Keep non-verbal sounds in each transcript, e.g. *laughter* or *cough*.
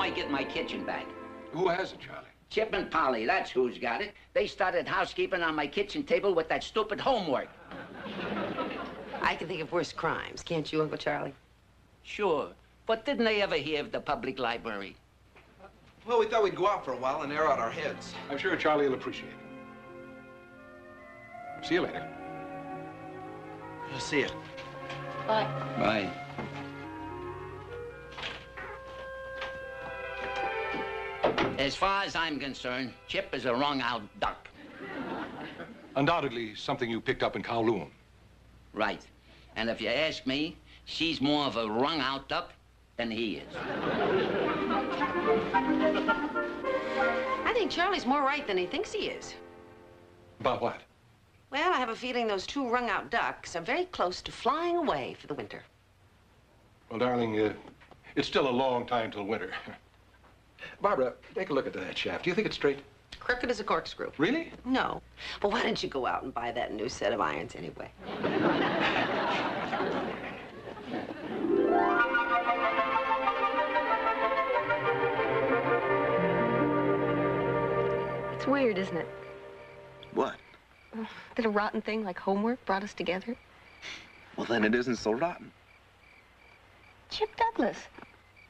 I get my kitchen back. Who has it, Charlie? Chip and Polly, that's who's got it. They started housekeeping on my kitchen table with that stupid homework. I can think of worse crimes, can't you, Uncle Charlie? Sure, but didn't they ever hear of the public library? Well, we thought we'd go out for a while and air out our heads. I'm sure Charlie will appreciate it. See you later. I'll see you. Bye. Bye. As far as I'm concerned, Chip is a wrung-out duck. Undoubtedly something you picked up in Kowloon. Right. And if you ask me, she's more of a wrung-out duck than he is. I think Charlie's more right than he thinks he is. About what? Well, I have a feeling those two wrung-out ducks are very close to flying away for the winter. Well, darling, uh, it's still a long time till winter. *laughs* Barbara, take a look at that shaft. Do you think it's straight? Crooked as a corkscrew. Really? No. But why don't you go out and buy that new set of irons anyway? It's weird, isn't it? What? That a rotten thing like homework brought us together? Well, then it isn't so rotten. Chip Douglas,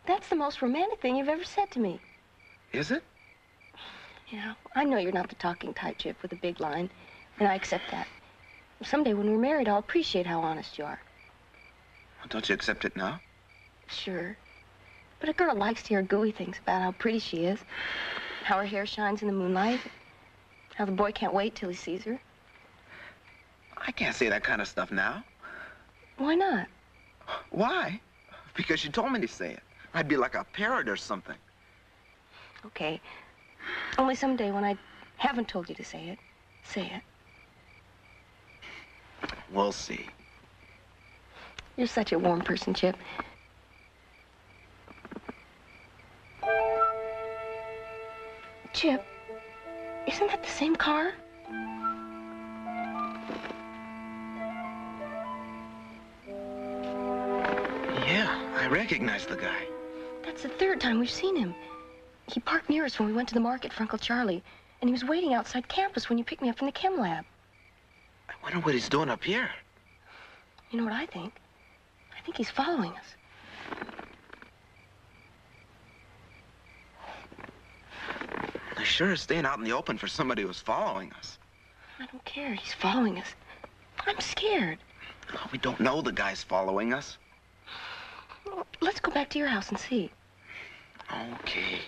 that's the most romantic thing you've ever said to me. Is it? You know, I know you're not the talking type, Chip, with a big line, and I accept that. Someday when we're married, I'll appreciate how honest you are. Well, don't you accept it now? Sure. But a girl likes to hear gooey things about how pretty she is, how her hair shines in the moonlight, how the boy can't wait till he sees her. I can't say that kind of stuff now. Why not? Why? Because you told me to say it. I'd be like a parrot or something. Okay. Only someday when I haven't told you to say it, say it. We'll see. You're such a warm person, Chip. Chip, isn't that the same car? Yeah, I recognize the guy. That's the third time we've seen him. He parked near us when we went to the market for Uncle Charlie, and he was waiting outside campus when you picked me up from the chem lab. I wonder what he's doing up here. You know what I think? I think he's following us. They sure is staying out in the open for somebody who's following us. I don't care. He's following us. I'm scared. We don't know the guy's following us. Let's go back to your house and see. Okay.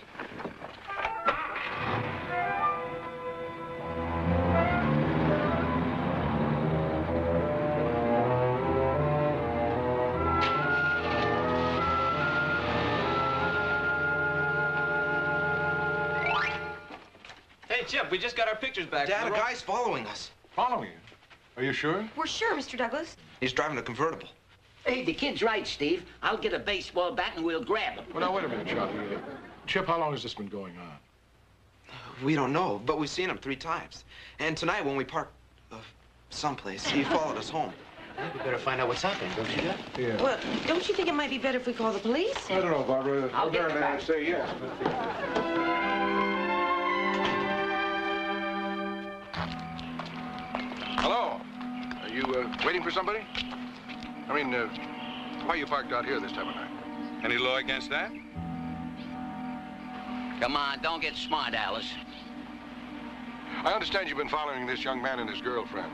Hey, Chip, we just got our pictures back. Dad, a guy's following us. Following you. Are you sure? We're sure, Mr. Douglas. He's driving a convertible. Hey, the kid's right, Steve. I'll get a baseball bat and we'll grab him. Well, now, wait a minute, Charlie. Chip, how long has this been going on? We don't know, but we've seen him three times. And tonight, when we parked uh, someplace, he followed us home. I think We better find out what's happening, don't you, Jeff? Yeah. Well, don't you think it might be better if we call the police? I don't know, Barbara. I'll get Apparently, back. I'd say yes. But... Hello. Are you uh, waiting for somebody? I mean, uh, why are you parked out here this time of night? Any law against that? Come on, don't get smart, Alice. I understand you've been following this young man and his girlfriend.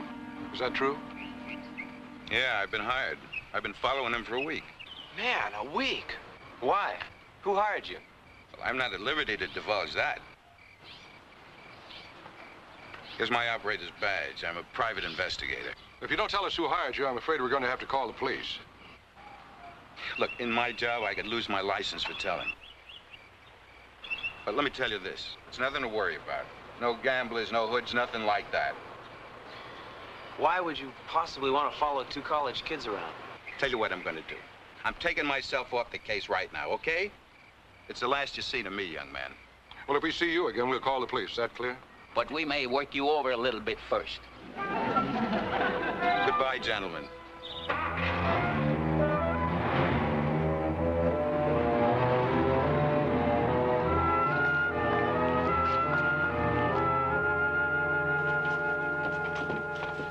Is that true? Yeah, I've been hired. I've been following him for a week. Man, a week. Why? Who hired you? Well, I'm not at liberty to divulge that. Here's my operator's badge. I'm a private investigator. If you don't tell us who hired you, I'm afraid we're going to have to call the police. Look, in my job, I could lose my license for telling. But let me tell you this. It's nothing to worry about. No gamblers, no hoods, nothing like that. Why would you possibly want to follow two college kids around? Tell you what I'm going to do. I'm taking myself off the case right now, okay? It's the last you see of me, young man. Well, if we see you again, we'll call the police. Is that clear? But we may work you over a little bit first. Goodbye, gentlemen.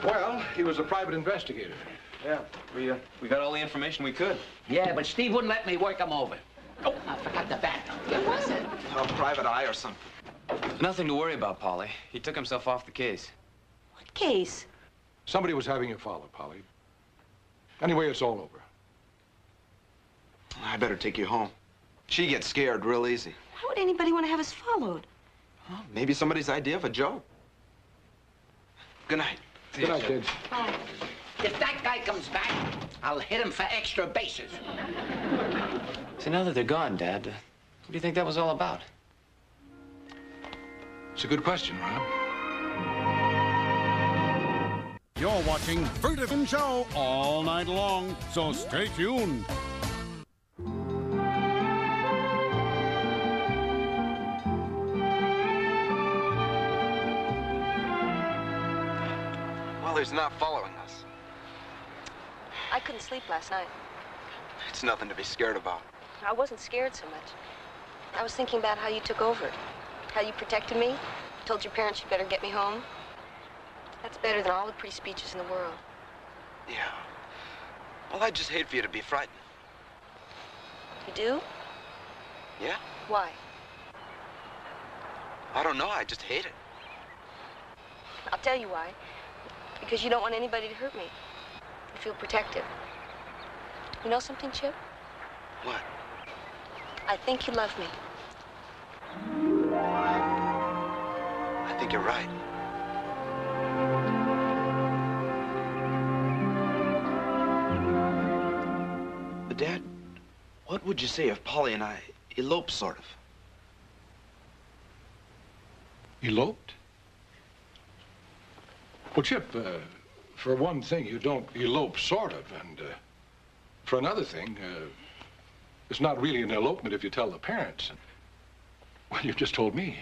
Well, he was a private investigator. Yeah, we, uh, we got all the information we could. Yeah, but Steve wouldn't let me work him over. Oh, I forgot the bat. What was it? A private eye or something. Nothing to worry about, Polly. He took himself off the case. What case? Somebody was having you followed, Polly. Anyway, it's all over. I better take you home. She gets scared real easy. Why would anybody want to have us followed? Well, maybe somebody's idea of a joke. Good night. Good night, kids. Bye. If that guy comes back, I'll hit him for extra bases. So now that they're gone, Dad, uh, what do you think that was all about? It's a good question, Rob. You're watching Ferguson Show all night long, so stay tuned. Well, he's not following us. I couldn't sleep last night. It's nothing to be scared about. I wasn't scared so much. I was thinking about how you took over. How you protected me. Told your parents you'd better get me home. That's better than all the pretty speeches in the world. Yeah. Well, I'd just hate for you to be frightened. You do? Yeah? Why? I don't know. I just hate it. I'll tell you why. Because you don't want anybody to hurt me. You feel protected. You know something, Chip? What? I think you love me. I think you're right. What would you say if Polly and I elope, sort of? Eloped? Well, Chip, uh, for one thing, you don't elope, sort of, and uh, for another thing, uh, it's not really an elopement if you tell the parents. Well, you just told me.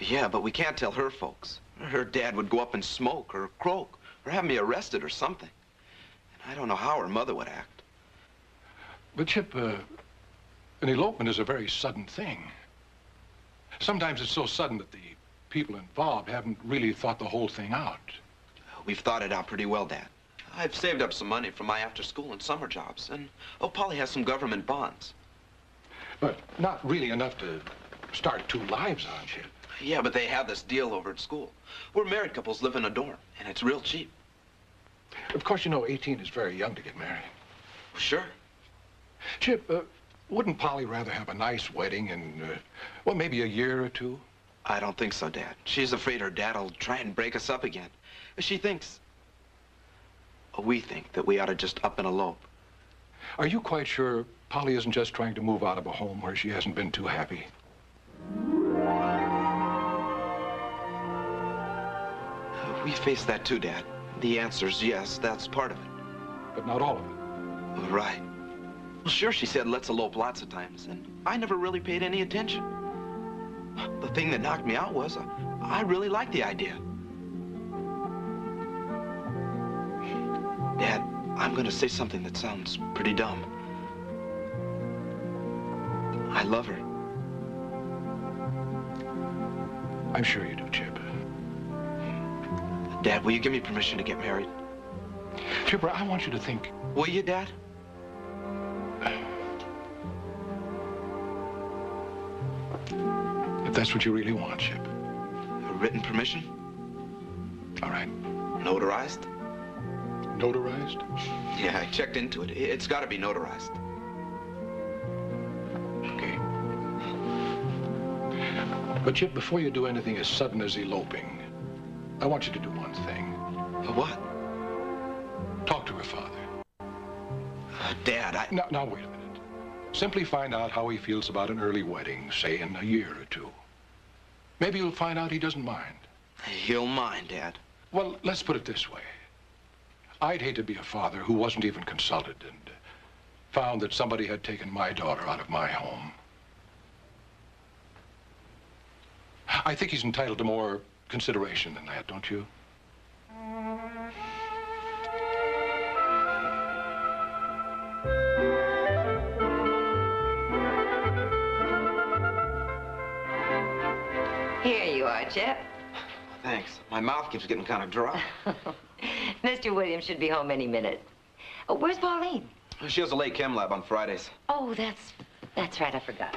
Yeah, but we can't tell her folks. Her dad would go up and smoke or croak or have me arrested or something. And I don't know how her mother would act. But, Chip, uh, an elopement is a very sudden thing. Sometimes it's so sudden that the people involved haven't really thought the whole thing out. We've thought it out pretty well, Dad. I've saved up some money from my after-school and summer jobs. And, oh, Polly has some government bonds. But not really enough to start two lives on, Chip. Yeah, but they have this deal over at school. We're married couples live in a dorm, and it's real cheap. Of course, you know 18 is very young to get married. Sure. Chip, uh, wouldn't Polly rather have a nice wedding in, uh, well, maybe a year or two? I don't think so, Dad. She's afraid her dad'll try and break us up again. She thinks... We think that we ought to just up and elope. Are you quite sure Polly isn't just trying to move out of a home where she hasn't been too happy? We face that too, Dad. The answer's yes, that's part of it. But not all of it. Right. Well, sure, she said let's elope lots of times, and I never really paid any attention. The thing that knocked me out was uh, I really liked the idea. Dad, I'm gonna say something that sounds pretty dumb. I love her. I'm sure you do, Chip. Dad, will you give me permission to get married? Chipper, I want you to think. Will you, Dad? That's what you really want, Chip. A written permission? All right. Notarized? Notarized? Yeah, I checked into it. It's got to be notarized. Okay. But, Chip, before you do anything as sudden as eloping, I want you to do one thing. A what? Talk to her father. Uh, Dad, I... Now, now, wait a minute. Simply find out how he feels about an early wedding, say in a year or two. Maybe you'll find out he doesn't mind. He'll mind, Dad. Well, let's put it this way. I'd hate to be a father who wasn't even consulted and found that somebody had taken my daughter out of my home. I think he's entitled to more consideration than that, don't you? Here you Chip. Thanks. My mouth keeps getting kind of dry. *laughs* Mr. Williams should be home any minute. Oh, where's Pauline? She has a late chem lab on Fridays. Oh, that's that's right. I forgot.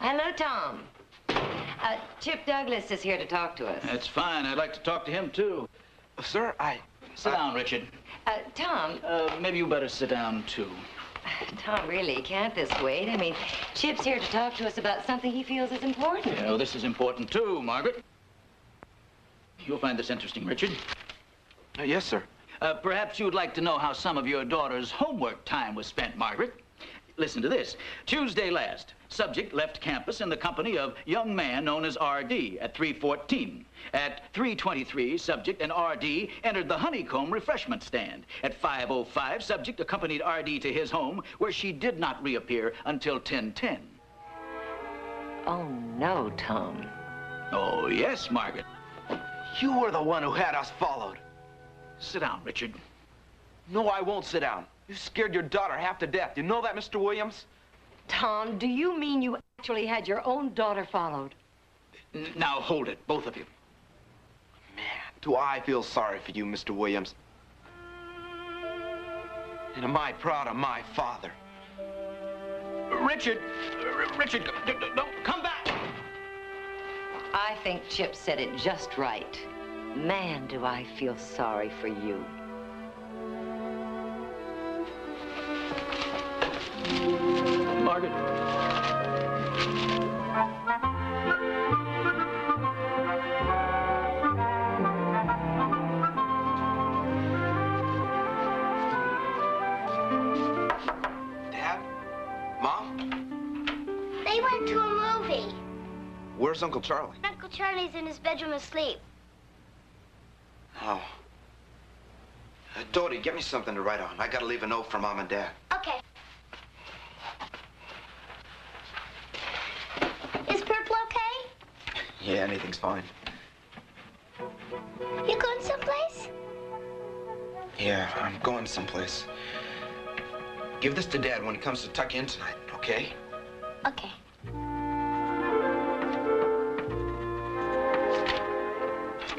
Hello, Tom. Uh, Chip Douglas is here to talk to us. That's fine. I'd like to talk to him, too. Sir, I... Sit down, Richard. Uh, Tom. Uh, maybe you better sit down, too. *sighs* Tom, really, can't this wait? I mean, Chip's here to talk to us about something he feels is important. You know, this is important, too, Margaret. You'll find this interesting, Richard. Uh, yes, sir. Uh, perhaps you'd like to know how some of your daughter's homework time was spent, Margaret. Listen to this. Tuesday last, subject left campus in the company of young man known as R.D. at 314. At 323, subject and R.D. entered the Honeycomb refreshment stand. At 505, subject accompanied R.D. to his home, where she did not reappear until 1010. Oh, no, Tom. Oh, yes, Margaret. You were the one who had us followed. Sit down, Richard. No, I won't sit down. You scared your daughter half to death. You know that, Mr. Williams? Tom, do you mean you actually had your own daughter followed? N now, hold it, both of you. Man, do I feel sorry for you, Mr. Williams. And am I proud of my father? Richard, Richard, don't come back. I think Chip said it just right. Man, do I feel sorry for you. Margaret. Dad? Mom? They went to a movie. Where's Uncle Charlie? Uncle Charlie's in his bedroom asleep. Oh. Uh, Dodie, get me something to write on. I gotta leave a note for Mom and Dad. Okay. Is Purple okay? Yeah, anything's fine. You going someplace? Yeah, I'm going someplace. Give this to Dad when he comes to tuck in tonight, okay? Okay.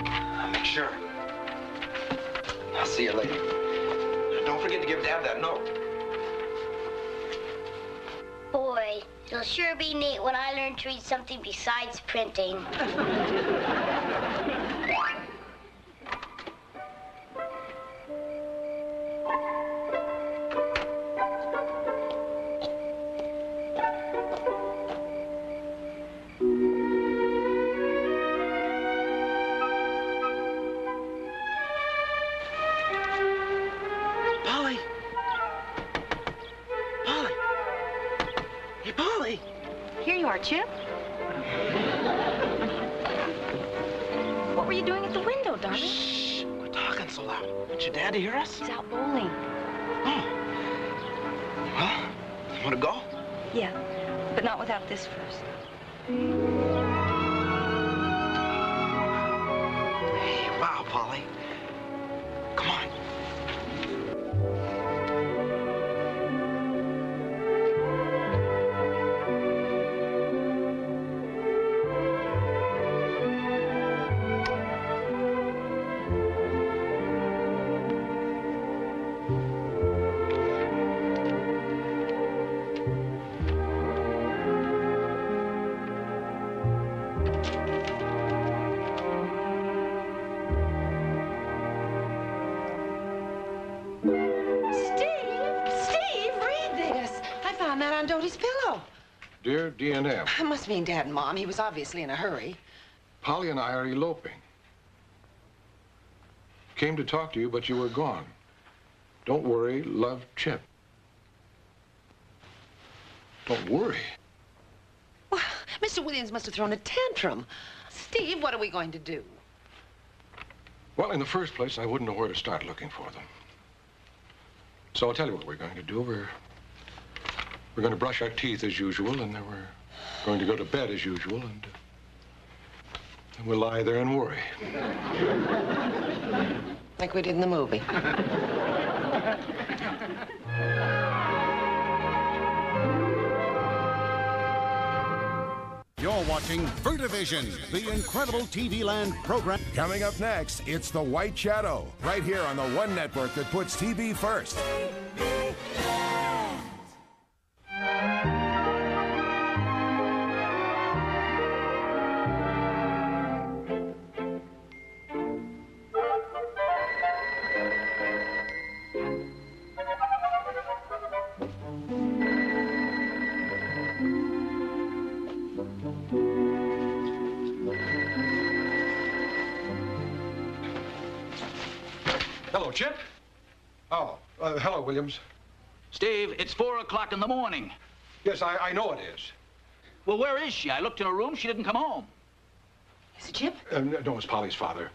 I'll make sure. I'll see you later. Don't forget to give Dad that note. It'll sure be neat when I learn to read something besides printing. *laughs* Dear D&M, must mean Dad and Mom. He was obviously in a hurry. Polly and I are eloping. Came to talk to you, but you were gone. Don't worry, love, Chip. Don't worry. Well, Mr. Williams must have thrown a tantrum. Steve, what are we going to do? Well, in the first place, I wouldn't know where to start looking for them. So I'll tell you what we're going to do. We're, we're going to brush our teeth as usual, and then we're going to go to bed as usual, and, uh, and we'll lie there and worry. Like we did in the movie. You're You're watching Vertivision, the incredible TV land program. Coming up next, it's The White Shadow, right here on the one network that puts TV first. Williams. Steve, it's four o'clock in the morning. Yes, I, I know it is. Well, where is she? I looked in her room. She didn't come home. Is it Chip? Uh, no, it's Polly's father.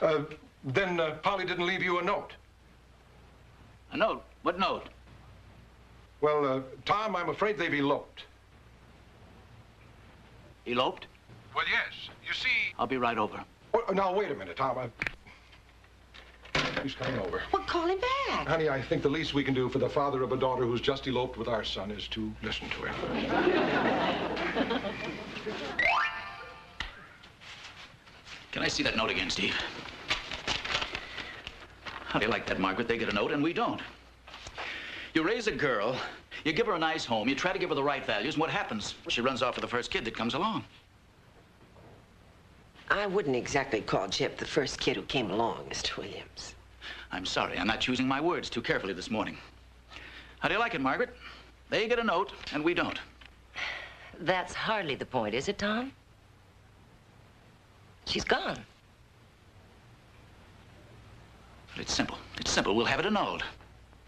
Uh, then uh, Polly didn't leave you a note. A note? What note? Well, uh, Tom, I'm afraid they've eloped. Eloped? Well, yes. You see... I'll be right over. Oh, now, wait a minute, Tom. I... He's coming over. Well, call him back. Honey, I think the least we can do for the father of a daughter who's just eloped with our son is to listen to him. Can I see that note again, Steve? How do you like that, Margaret? They get a note and we don't. You raise a girl, you give her a nice home, you try to give her the right values, and what happens? She runs off with the first kid that comes along. I wouldn't exactly call Chip the first kid who came along, Mr. Williams. I'm sorry, I'm not choosing my words too carefully this morning. How do you like it, Margaret? They get a note and we don't. That's hardly the point, is it, Tom? She's gone. But it's simple. It's simple. We'll have it annulled.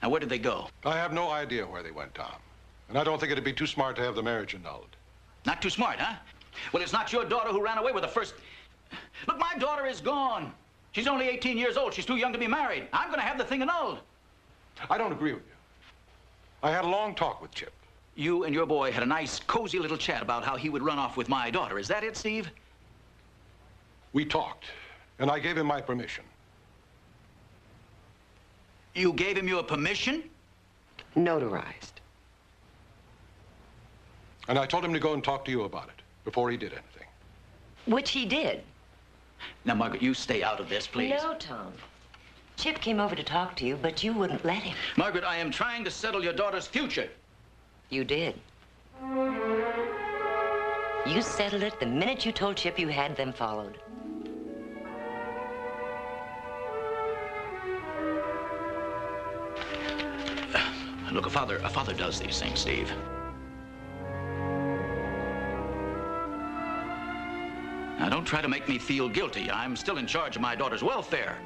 Now, where did they go? I have no idea where they went, Tom. And I don't think it'd be too smart to have the marriage annulled. Not too smart, huh? Well, it's not your daughter who ran away with the first. Look, my daughter is gone. She's only 18 years old. She's too young to be married. I'm going to have the thing annulled. I don't agree with you. I had a long talk with Chip. You and your boy had a nice, cozy little chat about how he would run off with my daughter. Is that it, Steve? We talked, and I gave him my permission. You gave him your permission? Notarized. And I told him to go and talk to you about it before he did anything. Which he did. Now, Margaret, you stay out of this, please. No, Tom. Chip came over to talk to you, but you wouldn't let him. Margaret, I am trying to settle your daughter's future. You did. You settled it the minute you told Chip you had them followed. Look, a father, a father does these things, Steve. Don't try to make me feel guilty. I'm still in charge of my daughter's welfare.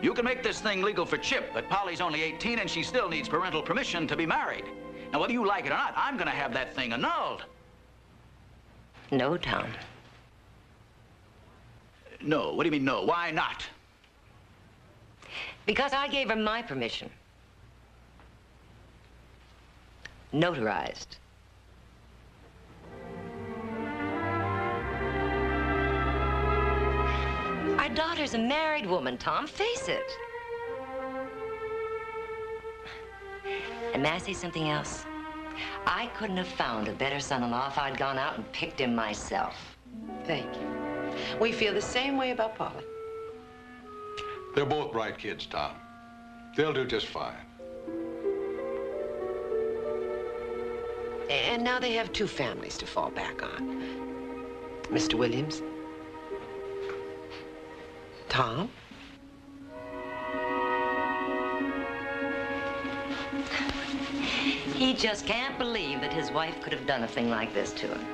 You can make this thing legal for Chip, but Polly's only 18 and she still needs parental permission to be married. Now, whether you like it or not, I'm going to have that thing annulled. No, Tom. No. What do you mean, no? Why not? Because I gave her my permission. Notarized. Our daughter's a married woman, Tom. Face it. And may I say something else? I couldn't have found a better son-in-law if I'd gone out and picked him myself. Thank you. We feel the same way about Polly. They're both bright kids, Tom. They'll do just fine. And now they have two families to fall back on. Mr. Williams? Tom? He just can't believe that his wife could have done a thing like this to him.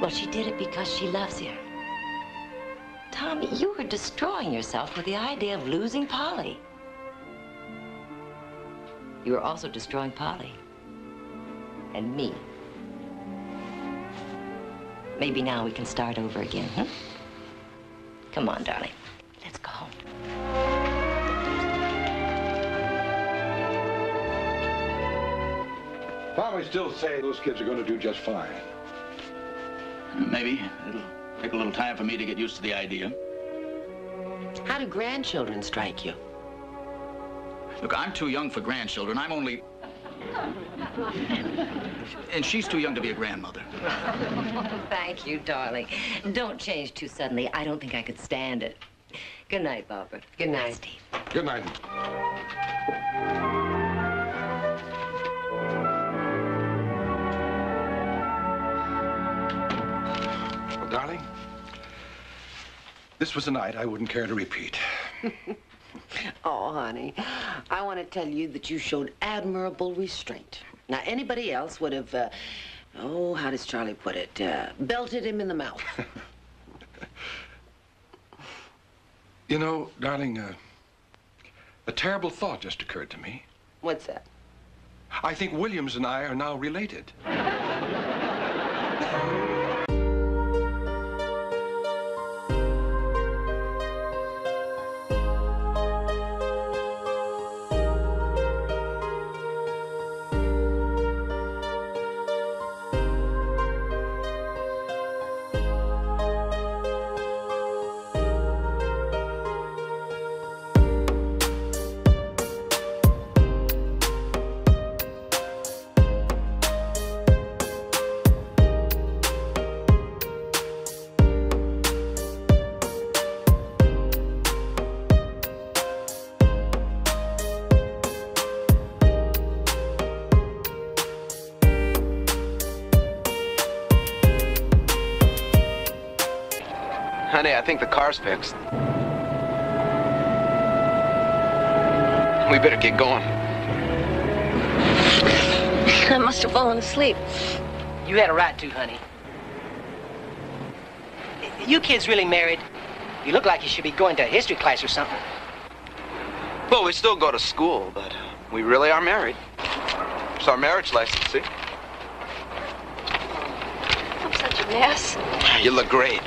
Well, she did it because she loves you. Tommy, you were destroying yourself with the idea of losing Polly. You were also destroying Polly. And me. Maybe now we can start over again, huh? Come on, darling. Let's go home. Tom, still say those kids are going to do just fine. Maybe. It'll take a little time for me to get used to the idea. How do grandchildren strike you? Look, I'm too young for grandchildren. I'm only... And she's too young to be a grandmother. *laughs* Thank you, darling. Don't change too suddenly. I don't think I could stand it. Good night, Barbara. Good night. Steve. Good night. Well, darling, this was a night I wouldn't care to repeat. *laughs* *laughs* Oh, honey, I want to tell you that you showed admirable restraint. Now, anybody else would have, uh, oh, how does Charlie put it? Uh, belted him in the mouth. *laughs* *laughs* You know, darling, uh, a terrible thought just occurred to me. What's that? I think Williams and I are now related. I think the car's fixed. We better get going. I must have fallen asleep. You had a right to, honey. You kids really married? You look like you should be going to a history class or something. Well, we still go to school, but we really are married. It's our marriage license, see? I'm such a mess. You look great.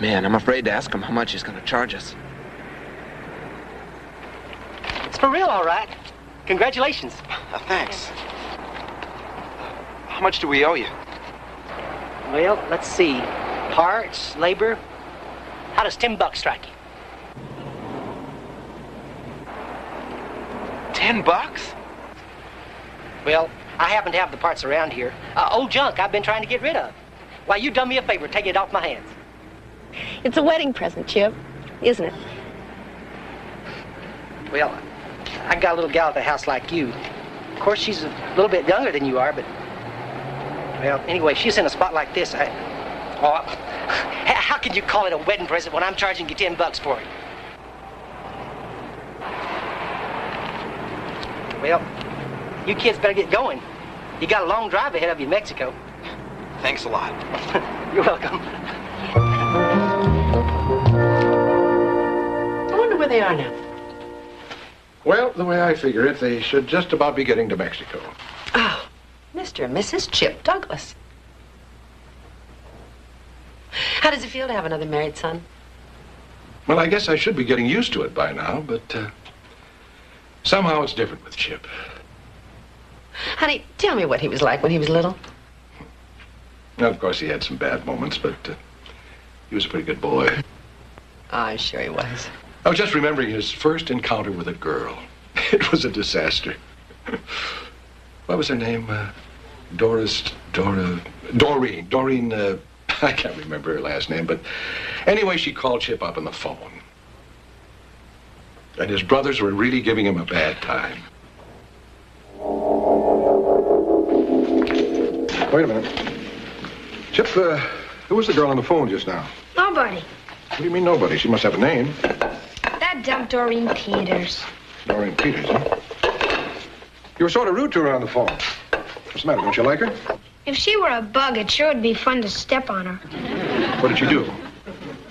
Man, I'm afraid to ask him how much he's gonna charge us. It's for real, all right. Congratulations. Uh, thanks. How much do we owe you? Well, let's see. Parts, labor. How does 10 bucks strike you? Ten bucks? Well, I happen to have the parts around here. Uh, old junk I've been trying to get rid of. Why, you done me a favor. Take it off my hands. It's a wedding present, Chip, isn't it? Well, I got a little gal at the house like you. Of course, she's a little bit younger than you are, but... Well, anyway, she's in a spot like this. I... Oh, *laughs* how can you call it a wedding present when I'm charging you 10 bucks for it? Well, you kids better get going. You got a long drive ahead of you in Mexico. Thanks a lot. *laughs* You're welcome. *laughs* wonder where they are now. Well, the way I figure it, they should just about be getting to Mexico. Oh, Mr. and Mrs. Chip Douglas. How does it feel to have another married son? Well, I guess I should be getting used to it by now, but uh, somehow it's different with Chip. Honey, tell me what he was like when he was little. Now, of course, he had some bad moments, but uh, he was a pretty good boy. I'm sure he was. I was just remembering his first encounter with a girl. *laughs* It was a disaster. *laughs* What was her name? Uh, Doris, Dora, Doreen. Doreen, uh, *laughs* I can't remember her last name, but anyway, she called Chip up on the phone. And his brothers were really giving him a bad time. Wait a minute. Chip, uh, who was the girl on the phone just now? Nobody. What do you mean nobody? She must have a name. That dumb Doreen Peters. Doreen Peters, huh? You were sort of rude to her on the phone. What's the matter? Don't you like her? If she were a bug, it sure would be fun to step on her. What did she do?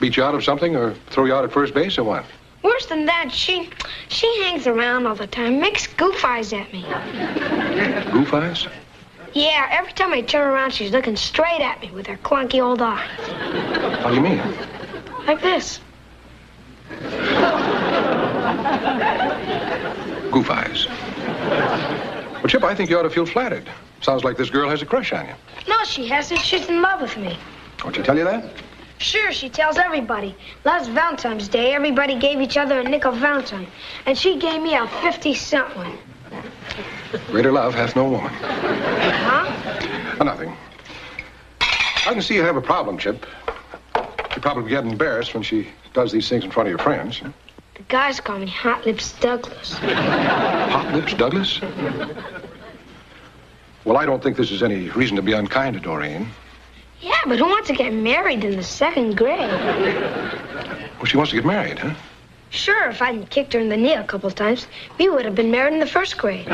Beat you out of something or throw you out at first base or what? Worse than that, she she hangs around all the time, makes goof eyes at me. Goof eyes? Yeah, every time I turn around, she's looking straight at me with her clunky old eyes. How do you mean? Like this. Goof eyes. Well, Chip, I think you ought to feel flattered. Sounds like this girl has a crush on you. No, she hasn't. She's in love with me. Don't she tell you that? Sure, she tells everybody. Last Valentine's Day, everybody gave each other a nickel Valentine. And she gave me a 50 cent one. Greater love hath no woman. Huh? Uh, nothing. I can see you have a problem, Chip. You probably get embarrassed when she does these things in front of your friends. The guys call me Hot Lips Douglas. Hot Lips Douglas? Well, I don't think this is any reason to be unkind to Doreen. Yeah, but who wants to get married in the second grade? Well, she wants to get married, huh? Sure, if I hadn't kicked her in the knee a couple times, we would have been married in the first grade.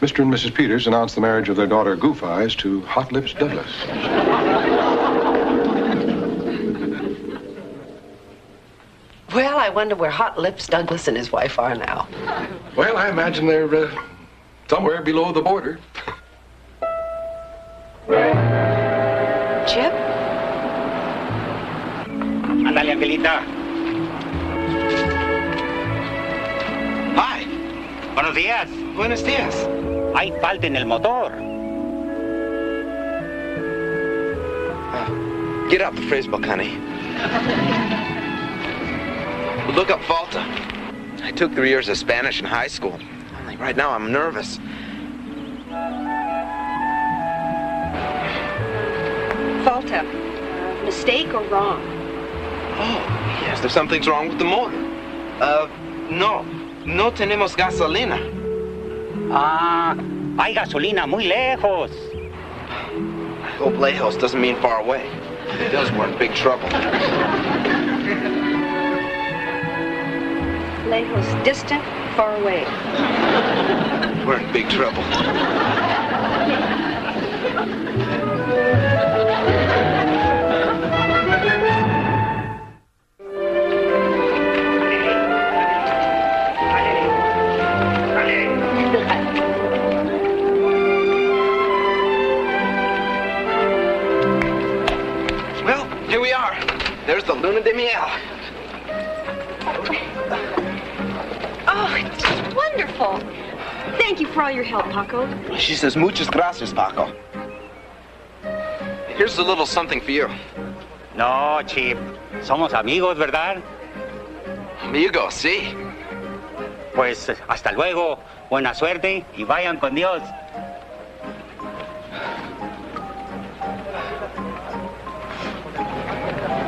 Mr. and Mrs. Peters announced the marriage of their daughter Goof Eyes to Hot Lips Douglas. Well, I wonder where Hot Lips Douglas and his wife are now. Well, I imagine they're uh, somewhere below the border. Chip? Ándale, Angelita. Hi. Buenos días. Buenos días. Hay falta en el motor. Get out the phrase book, honey. *laughs* Look up Falta. I took three years of Spanish in high school. Only right now I'm nervous. Falta. Uh, mistake or wrong? Oh, yes, there's something's wrong with the motor. Uh, no. No tenemos gasolina. Ah, hay gasolina muy lejos. I Hope lejos doesn't mean far away. If it does, we're in big trouble. Lejos, distant, far away. We're in big trouble. Your help, Paco. She says, muchas gracias, Paco. Here's a little something for you. No, Chip. Somos amigos, ¿verdad? Amigos, sí. Pues hasta luego. Buena suerte y vayan con Dios.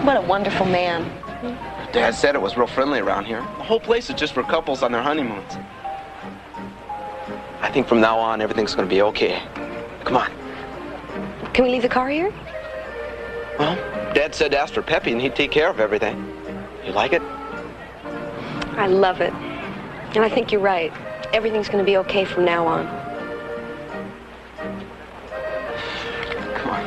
What a wonderful man. Dad said it was real friendly around here. The whole place is just for couples on their honeymoons. I think from now on, everything's gonna be okay. Come on. Can we leave the car here? Well, Dad said to ask for Peppy and he'd take care of everything. You like it? I love it. And I think you're right. Everything's going to be okay from now on. Come on.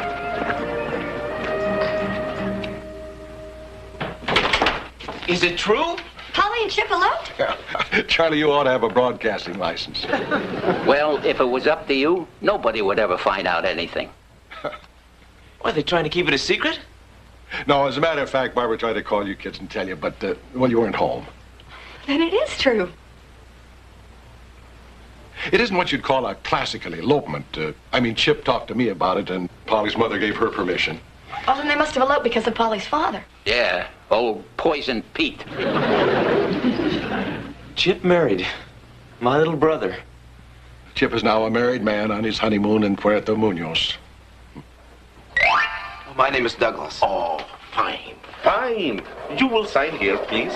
Is it true? Polly and Chip? Charlie, you ought to have a broadcasting license. *laughs* Well, if it was up to you, nobody would ever find out anything. *laughs* Why, are they trying to keep it a secret? No, as a matter of fact, Barbara tried to call you kids and tell you, but, uh, well, you weren't home. Then it is true. It isn't what you'd call a classical elopement. Uh, I mean, Chip talked to me about it, and Polly's mother gave her permission. Oh, then they must have eloped because of Polly's father. Yeah, old Poison Pete. Chip married my little brother. Chip is now a married man on his honeymoon in Puerto Munoz. Oh, my name is Douglas. Oh, fine, fine. You will sign here, please.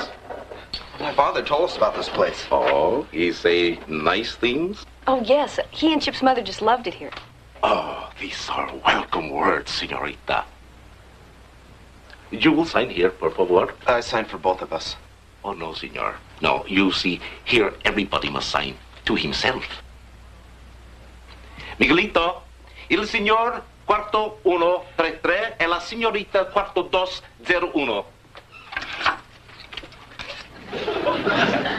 My father told us about this place. Oh, he say nice things? Oh, yes. He and Chip's mother just loved it here. Oh, these are welcome words, senorita. You will sign here, por favor. I sign for both of us. Oh, no, senor. No, you see, here everybody must sign to himself. Miguelito, el señor cuarto uno tres tres y la señorita cuarto dos zero uno.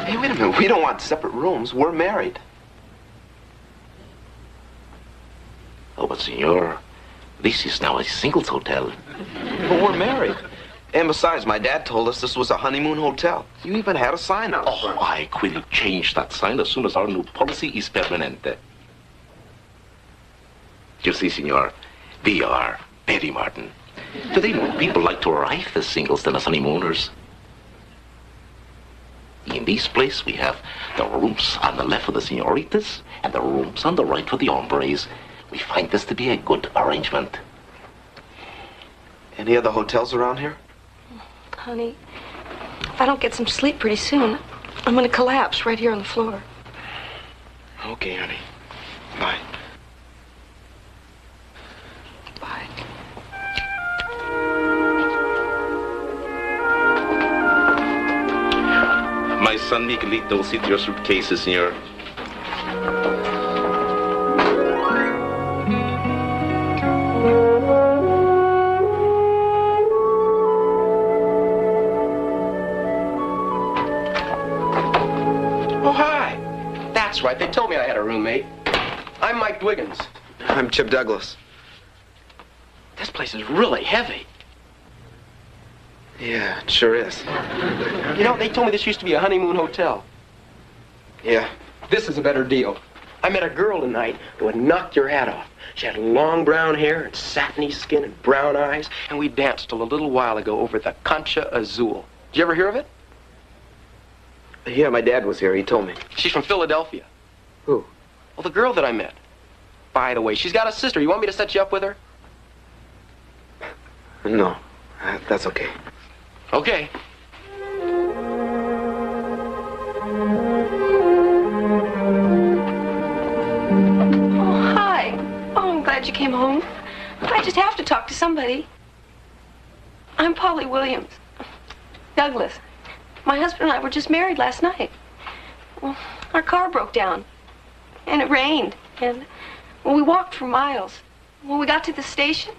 Hey, wait a minute. We don't want separate rooms. We're married. Oh, but senor, this is now a singles hotel. But we're married. And besides, my dad told us this was a honeymoon hotel. You even had a sign up. Oh, I will change that sign as soon as our new policy is permanente. You see, senor, we are very modern. Today, more people like to arrive as singles than as honeymooners. In this place, we have the rooms on the left for the senoritas and the rooms on the right for the hombres. We find this to be a good arrangement. Any other hotels around here? Honey, if I don't get some sleep pretty soon, I'm gonna collapse right here on the floor. Okay, honey. Bye. Bye. My son Miguelito, sit your suitcases, senor. Oh, roommate. I'm Mike Wiggins. I'm Chip Douglas. This place is really heavy. Yeah, it sure is. You know, they told me this used to be a honeymoon hotel. Yeah. This is a better deal. I met a girl tonight who would knock your hat off. She had long brown hair and satiny skin and brown eyes, and we danced till a little while ago over the Concha Azul. Did you ever hear of it? Yeah, my dad was here. He told me. She's from Philadelphia. Who? Well, the girl that I met. By the way, she's got a sister. You want me to set you up with her? No, uh, that's okay. Okay. Oh, hi. Oh, I'm glad you came home. I just have to talk to somebody. I'm Polly Williams. Douglas. My husband and I were just married last night. Well, our car broke down. And it rained. And well, we walked for miles. When we got to the station,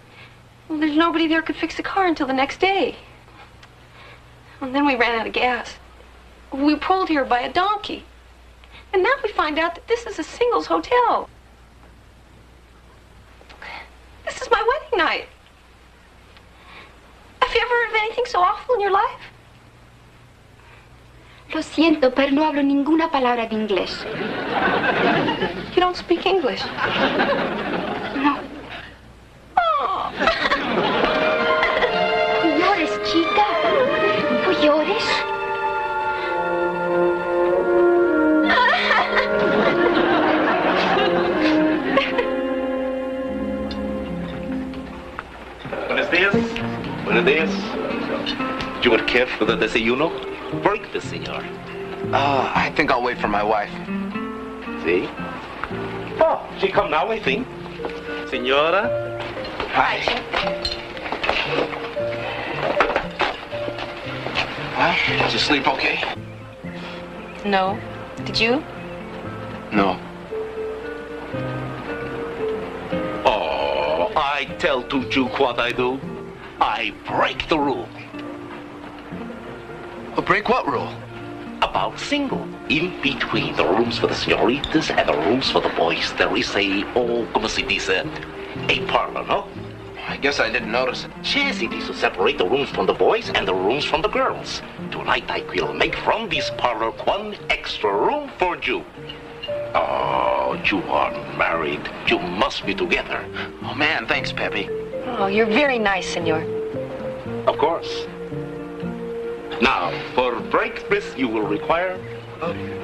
well, there's nobody there could fix the car until the next day. And then we ran out of gas. We pulled here by a donkey. And now we find out that this is a singles hotel. This is my wedding night. Have you ever heard of anything so awful in your life? Lo siento, pero no hablo ninguna palabra de inglés. You don't speak English. No. No llores, chica. No llores. Buenos días. Buenos días. You would care for the desayuno? Breakfast, senor. Uh, I think I'll wait for my wife. See? Oh, she come now, I think. Senora? Hi. Well, did you sleep okay? No. Did you? No. Oh, I tell Tuchuk what I do. I break the rule. Well, break what rule? About single. In between the rooms for the senoritas and the rooms for the boys, there is a, oh, como se dice, a parlor, no? I guess I didn't notice it. Yes, it is to separate the rooms from the boys and the rooms from the girls. Tonight I will make from this parlor one extra room for you. Oh, you are married. You must be together. Oh, man, thanks, Pepe. Oh, you're very nice, senor. Of course. Now, for breakfast, you will require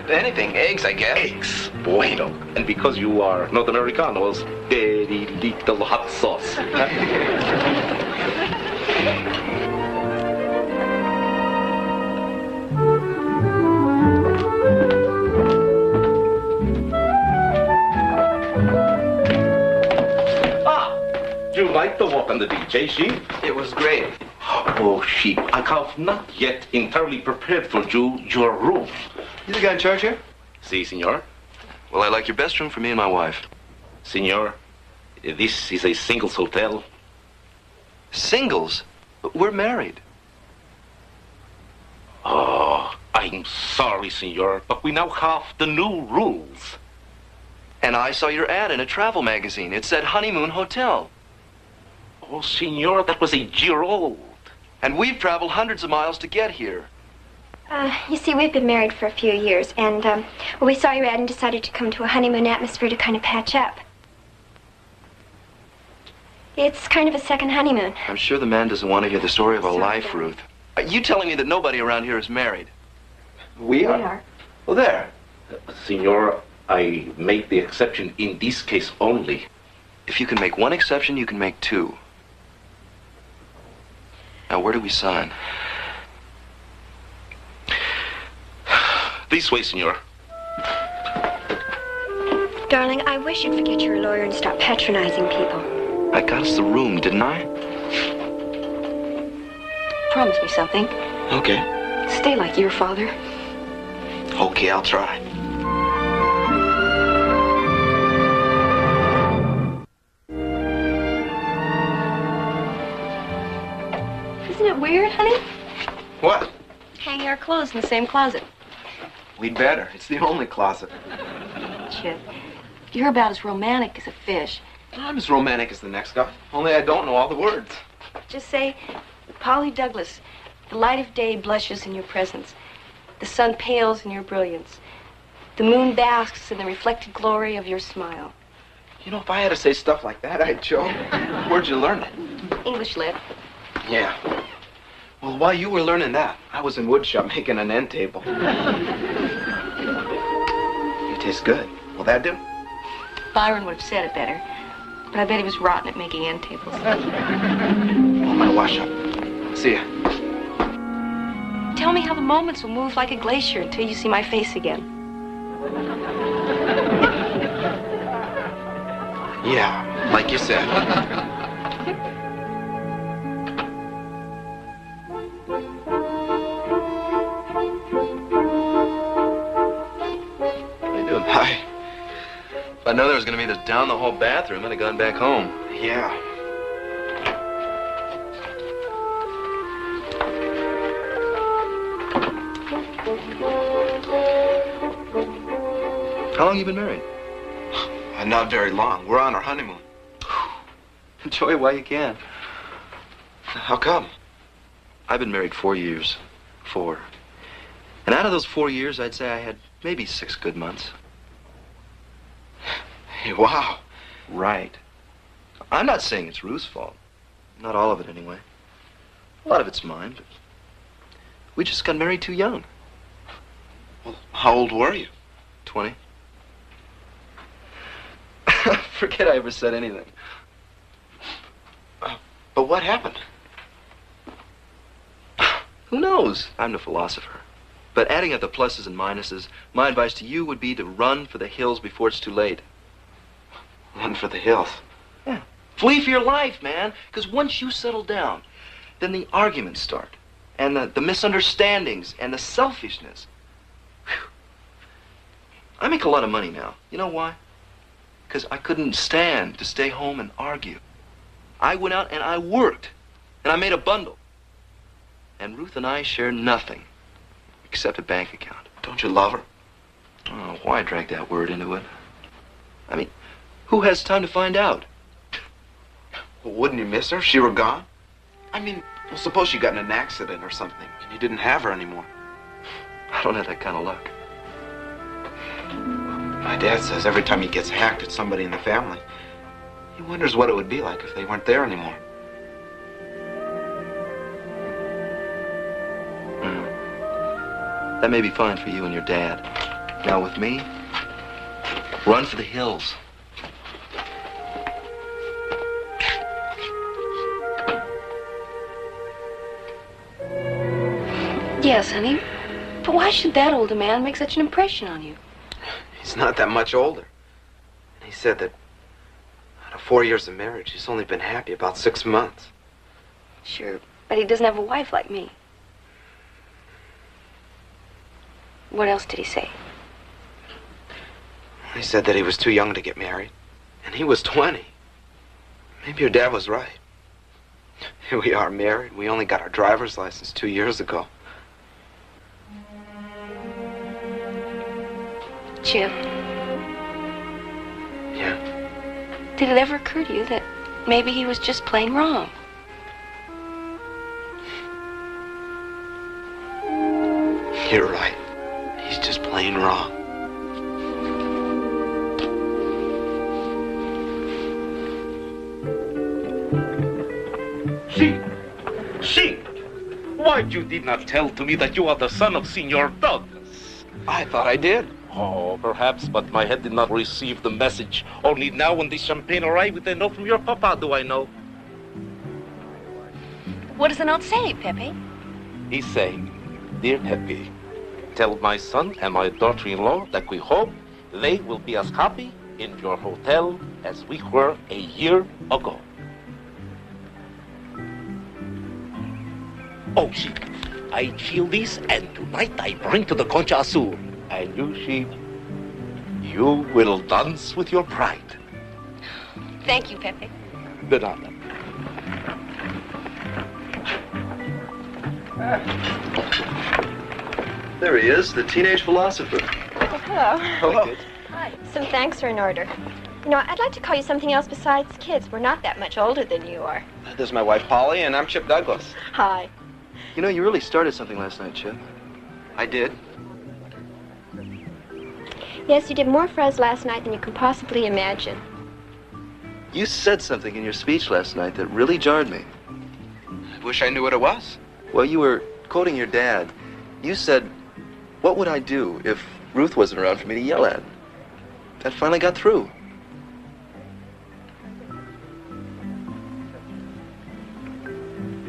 Anything. Eggs, I guess. eggs. Bueno. And because you are North Americanos, very little hot sauce. *laughs* ah, you like the walk on the beach, eh, Sheep? It was great. Oh, Sheep, I have not yet entirely prepared for you your room. You the guy in charge here? Si, senor. Well, I like your best room for me and my wife. Senor, this is a singles hotel. Singles? We're married. Oh, I'm sorry, senor, but we now have the new rules. And I saw your ad in a travel magazine. It said Honeymoon Hotel. Oh, senor, that was a year old. And we've traveled hundreds of miles to get here. Uh, you see, we've been married for a few years, and um, well, we saw your ad and decided to come to a honeymoon atmosphere to kind of patch up. It's kind of a second honeymoon. I'm sure the man doesn't want to hear the story of our life, Ruth. Uh, you telling me that nobody around here is married? We are. We are. Well, there. Senor, I make the exception in this case only. If you can make one exception, you can make two. Now, where do we sign? This way, senor. Darling, I wish you'd forget you're a lawyer and stop patronizing people. I got us the room, didn't I? Promise me something. Okay. Stay like your father. Okay, I'll try. It weird, honey? What? Hanging our clothes in the same closet. We'd better. It's the only closet. Chip, you're about as romantic as a fish. I'm as romantic as the next guy, only I don't know all the words. Just say, Polly Douglas, the light of day blushes in your presence. The sun pales in your brilliance. The moon basks in the reflected glory of your smile. You know, if I had to say stuff like that, I'd choke. Where'd you learn it? English lit. Yeah. Well, while you were learning that, I was in woodshop *laughs* making an end table. You taste good. Will that do? Byron would have said it better. But I bet he was rotten at making end tables. On my wash up. See ya. Tell me how the moments will move like a glacier until you see my face again. Yeah, like you said. *laughs* If I'd known there was gonna be this down the hall bathroom, and I'd have gone back home. Yeah. How long you been married? *sighs* Uh, not very long. We're on our honeymoon. *sighs* Enjoy it while you can. How come? I've been married four years. Four. And out of those four years, I'd say I had maybe six good months. Hey, *laughs* wow. Right. I'm not saying it's Ruth's fault. Not all of it, anyway. A lot of it's mine, but we just got married too young. Well, how old were you? Twenty. *laughs* Forget I ever said anything. Uh, but what happened? *sighs* Who knows? I'm no philosopher. But adding up the pluses and minuses, my advice to you would be to run for the hills before it's too late. Run for the hills? Yeah. Flee for your life, man. Because once you settle down, then the arguments start. And the, the misunderstandings and the selfishness. Whew. I make a lot of money now. You know why? Because I couldn't stand to stay home and argue. I went out and I worked. And I made a bundle. And Ruth and I share nothing except a bank account. Don't you love her? Oh, why drag that word into it? I mean, who has time to find out? Well, wouldn't you miss her if she were gone? I mean, well, suppose she got in an accident or something and you didn't have her anymore. I don't have that kind of luck. My dad says every time he gets hacked at somebody in the family, he wonders what it would be like if they weren't there anymore. That may be fine for you and your dad. Now with me, run for the hills. Yes, honey. But why should that older man make such an impression on you? He's not that much older. He said that out of four years of marriage, he's only been happy about six months. Sure, but he doesn't have a wife like me. What else did he say? He said that he was too young to get married. And he was 20. Maybe your dad was right. Here we are married. We only got our driver's license two years ago. Chip. Yeah. Did it ever occur to you that maybe he was just plain wrong? You're right. He's just plain wrong. See, see, why you did not tell to me that you are the son of Senor Douglas? I thought I did. Oh, perhaps, but my head did not receive the message. Only now when the champagne arrived with a note from your papa do I know. What does the note say, Pepe? He's saying, Dear Pepe, tell my son and my daughter-in-law that we hope they will be as happy in your hotel as we were a year ago. Oh, she, I feel this, and tonight I bring to the Concha Azul. And you, she, you will dance with your pride. Thank you, Pepe. De nada. There he is, the teenage philosopher. Oh, hello. Hello. Hi. Some thanks are in order. You know, I'd like to call you something else besides kids. We're not that much older than you are. This is my wife, Polly, and I'm Chip Douglas. Hi. You know, you really started something last night, Chip. I did. Yes, you did more for us last night than you can possibly imagine. You said something in your speech last night that really jarred me. I wish I knew what it was. Well, you were quoting your dad. You said, What would I do if Ruth wasn't around for me to yell at? That finally got through.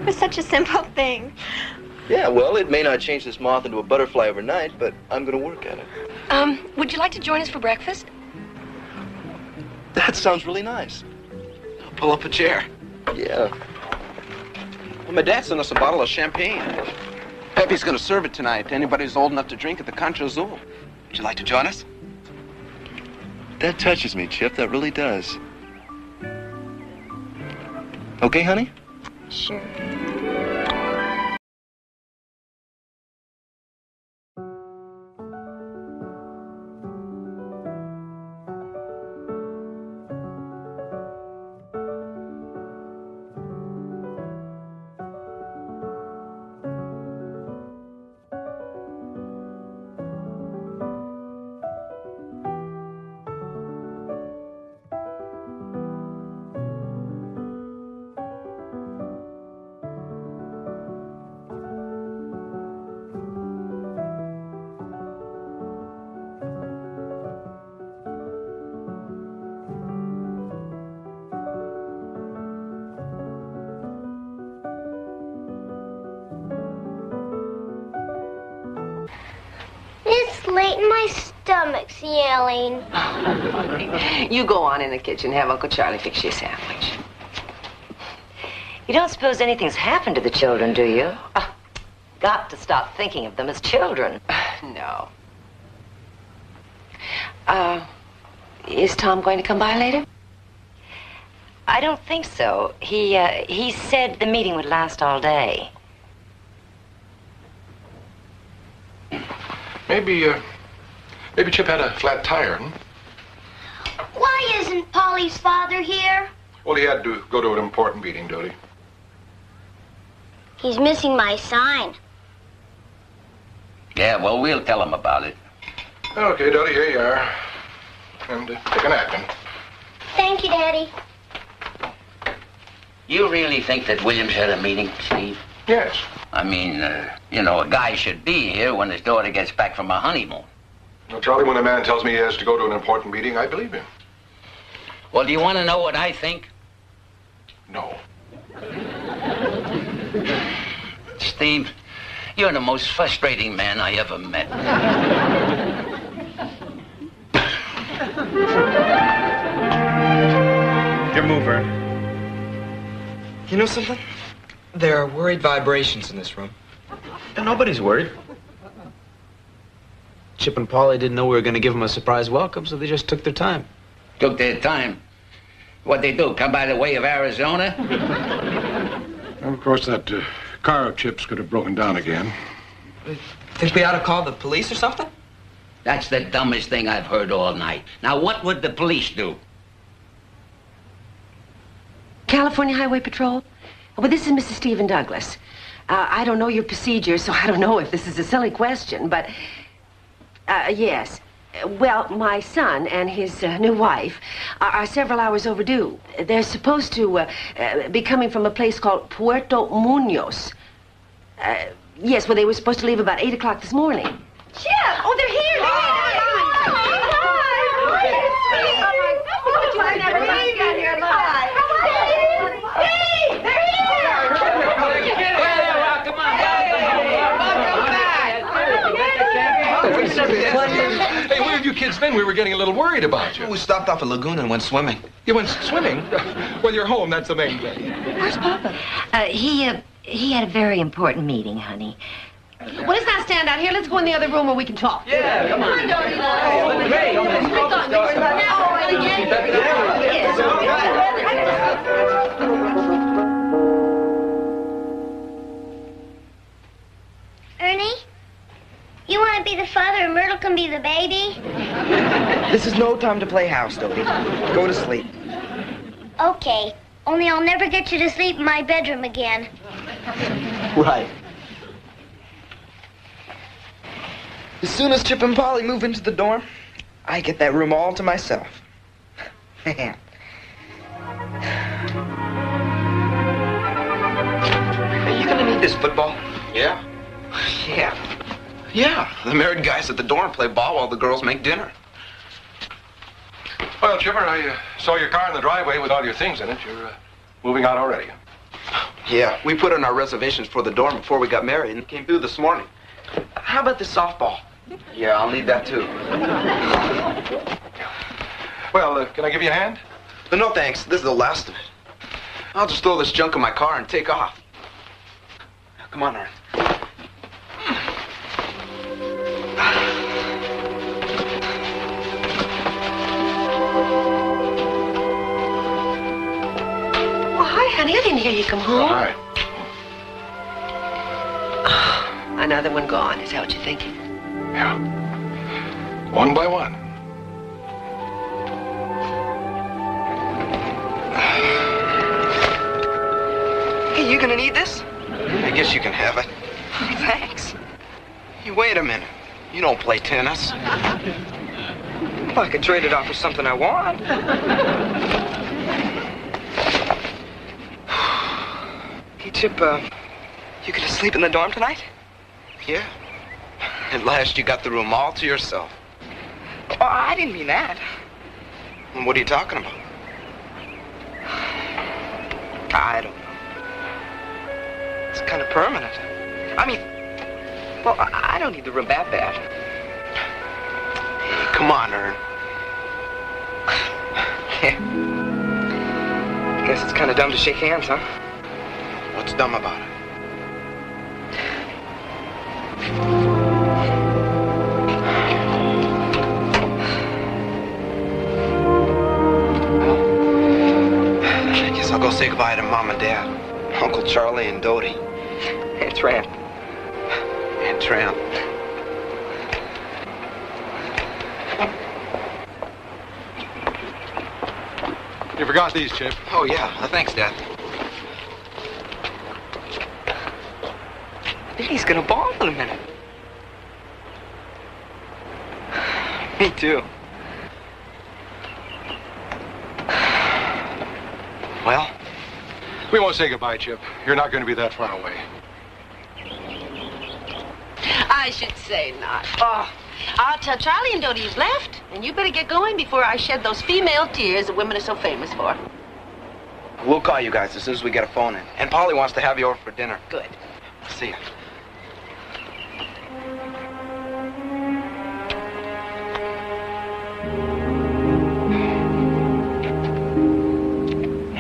It was such a simple thing. Yeah, well, it may not change this moth into a butterfly overnight, but I'm going to work at it. Um, would you like to join us for breakfast? That sounds really nice. I'll Pull up a chair. Yeah. Well, my dad sent us a bottle of champagne. Pepe's gonna serve it tonight to anybody who's old enough to drink at the Concha Azul. Would you like to join us? That touches me, Chip. That really does. Okay, honey? Sure. Yelling. *laughs* You go on in the kitchen, have Uncle Charlie fix you a sandwich. You don't suppose anything's happened to the children, do you? Ah, got to stop thinking of them as children. *sighs* No. Uh, is Tom going to come by later? I don't think so. He, uh, he said the meeting would last all day. Maybe, uh, maybe Chip had a flat tire. Hmm? Why isn't Polly's father here? Well, he had to go to an important meeting, Dodie. He's missing my sign. Yeah, well, we'll tell him about it. Okay, Dodie, here you are. And uh, take a napkin. Thank you, Daddy. You really think that Williams had a meeting, Steve? Yes. I mean, uh, you know, a guy should be here when his daughter gets back from a honeymoon. Well, Charlie, when a man tells me he has to go to an important meeting, I believe him. Well, do you want to know what I think? No. Steve, you're the most frustrating man I ever met. Your mover. You know something? There are worried vibrations in this room. And nobody's worried. Chip and Polly didn't know we were going to give them a surprise welcome, so they just took their time. Took their time. What'd they do? Come by the way of Arizona? And of course, that uh, car of Chip's could have broken down again. Think we ought to call the police or something? That's the dumbest thing I've heard all night. Now, what would the police do? California Highway Patrol? Well, this is Mrs. Stephen Douglas. Uh, I don't know your procedure, so I don't know if this is a silly question, but uh, yes. Well, my son and his uh, new wife are, are several hours overdue. They're supposed to uh, uh, be coming from a place called Puerto Munoz. Uh, yes, well, they were supposed to leave about 8 o'clock this morning. Chip! Oh, they're here! They're here! Hi! Hi! never seen you here alive. Steve! They're here! Hey, where have you kids been? We were getting a little worried about you. We stopped off at Lagoon and went swimming. You went swimming? *laughs* Well, you're home. That's the main thing. Where's Papa? Uh, he, uh, he had a very important meeting, honey. Well, let's not stand out here. Let's go in the other room where we can talk. Yeah, come on. Ernie, you want to be the father and Myrtle can be the baby? *laughs* This is no time to play house, Dodie. Go to sleep. Okay. Only I'll never get you to sleep in my bedroom again. Right. As soon as Chip and Polly move into the dorm, I get that room all to myself. *laughs* Are you gonna need this football? Yeah? *sighs* Yeah. Yeah. The married guys at the dorm play ball while the girls make dinner. Well, Chipper, I uh, saw your car in the driveway with all your things in it. You're uh, moving out already. Yeah, we put in our reservations for the dorm before we got married and came through this morning. How about the softball? Yeah, I'll need that too. Well, uh, can I give you a hand? But no thanks. This is the last of it. I'll just throw this junk in my car and take off. Come on, Ern. I didn't hear you come home. Hi. Ah, another one gone. Is that what you're thinking? Yeah. One by one. Hey, you gonna need this? I guess you can have it. *laughs* Thanks. Hey, wait a minute. You don't play tennis. *laughs* Well, I could trade it off for something I want. Hey, Chip, uh, you gonna sleep in the dorm tonight? Yeah. At last you got the room all to yourself. Oh, I didn't mean that. What are you talking about? I don't know. It's kind of permanent. I mean, well, I don't need the room that bad. Hey, Come on, Ern. *laughs* Yeah. Guess it's kind of dumb to shake hands, huh? What's dumb about it? I guess I'll go say goodbye to Mom and Dad, Uncle Charlie and Dodie. And Tramp. And Tramp. You forgot these, Chip. Oh, yeah. Uh, thanks, Dad. He's gonna ball in a minute. *sighs* Me too. Well, We won't say goodbye, Chip. You're not going to be that far away. I should say not. Oh, I'll tell Charlie and Dodie you've left, and you better get going before I shed those female tears that women are so famous for. we'll call you guys as soon as we get a phone in. And Polly wants to have you over for dinner. Good. See ya.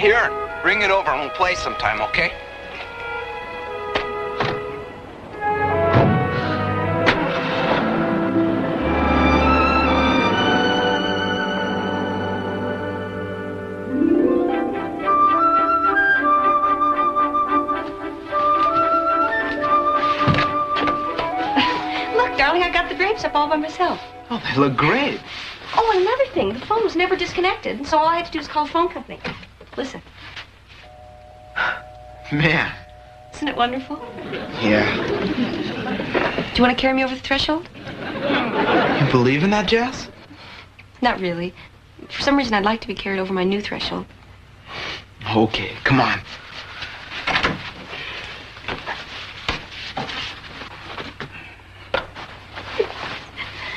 Here, bring it over and we'll play sometime, okay? Look, darling, I got the drapes up all by myself. Oh, they look great. Oh, and another thing, the phone was never disconnected, and so all I had to do was call the phone company. Man. isn't it wonderful? Yeah. Do you want to carry me over the threshold? You believe in that, Jess? Not really. For some reason, I'd like to be carried over my new threshold. Okay, come on.